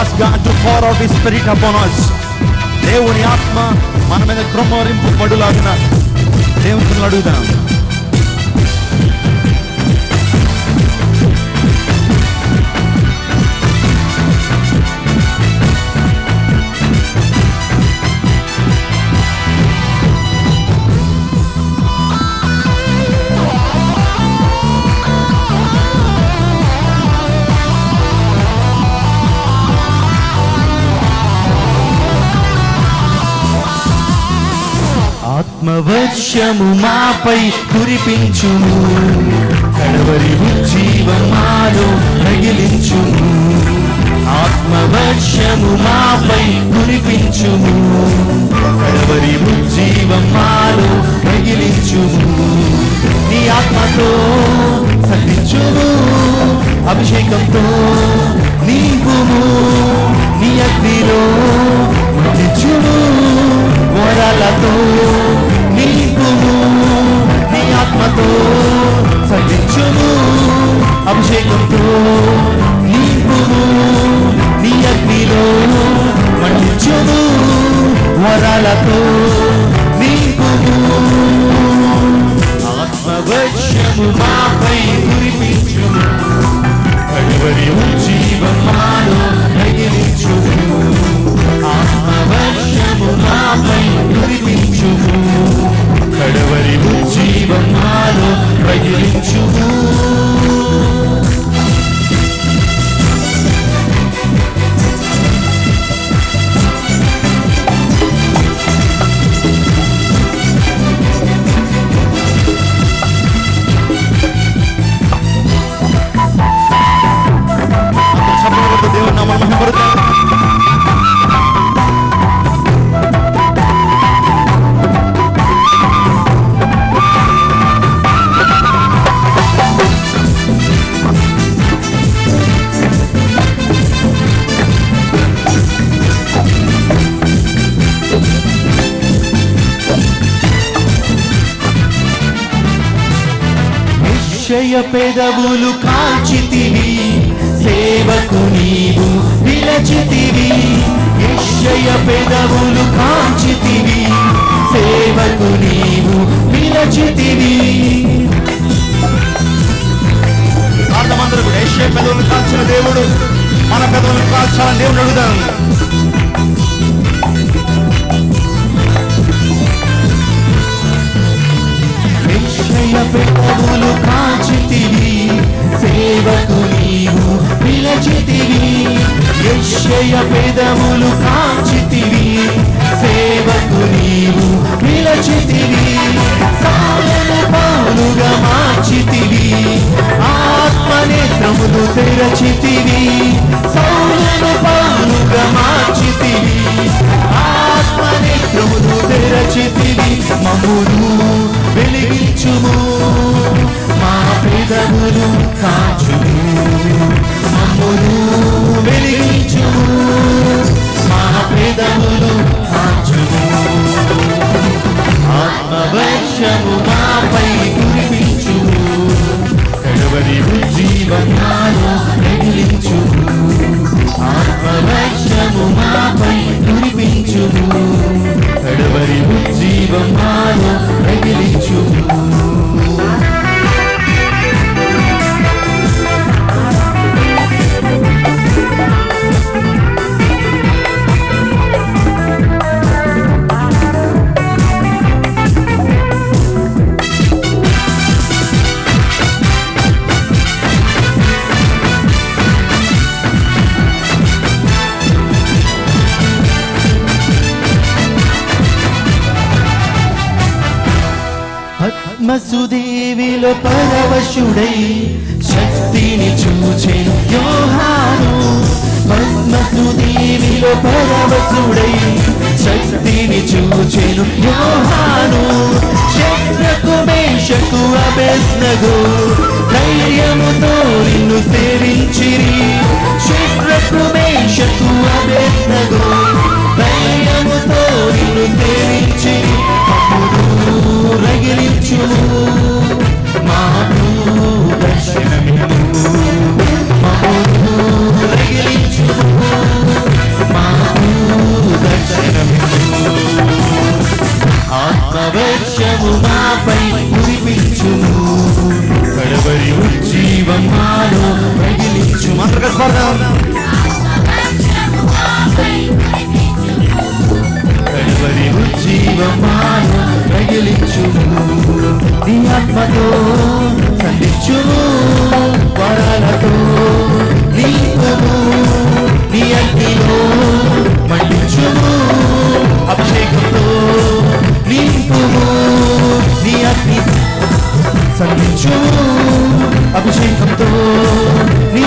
ask God to pour out His Spirit upon us. దేవుని ఆత్మ మన మీద క్రమరింపు పడులాగిన దేవుని అడుగుదాం ఆత్మవర్షము మాపై కురిపించుము. కడవరి ఉజ్జీవం మాలో రగిలించుము. ఆత్మవర్షము మాపై కురిపించుము. కడవరి ఉజ్జీవం మాలో రగిలించుము. నీ ఆత్మతో సహించుము అభిషేకంతో నీవుము నీ అగ్నిలో మృతించుము వరాలతో అభిషేకంతో నీకుము విషయ పెదవులు కాల్చితివి సేవకు నీవు విలచితివి విషయ పెదవులు కాల్చితివి సేవకు నీవు విలచితివి అందరూ కూడా పెదవులు కాల్చిన దేవుడు మన పెదవులు కాల్చాలని దేవుడు అడుగుదాం పెదవులు కాచితివి. సేవకు నీవు పిలచితివి. నిశ్చయ పెదవులు కాచితివి. సేవకు నీవు పిలచితివి. సాలను పాలుగా మార్చితివి. ఆత్మనేత్రములు తెరచితివి. కడవరి జీవనాలు రగిలించుము ఆత్మవర్షము మాపై కురిపించుము. కడవరి జీవనాలు రగిలించుము పద్మసుదేవిలో పరవశుడై శక్తిని చూచే యోహాను. పద్మసుదేవిలో పరవశుడై శక్తిని చూచెను యోహాను. శక్రకు మేషకు అభెస్నగు ధైర్యముతో నిన్ను సేవించిరి. ప్రేమతో సంధించుము వరాలతో దీపము నీ అగ్నిలో మండించుము అభిషేకంతో నింపుము నీ అగ్ని. సంధించుము అభిషేకంతో నీ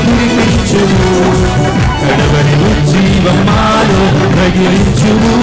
కడవరి ఉజ్జీవమాలో ప్రగిలించుము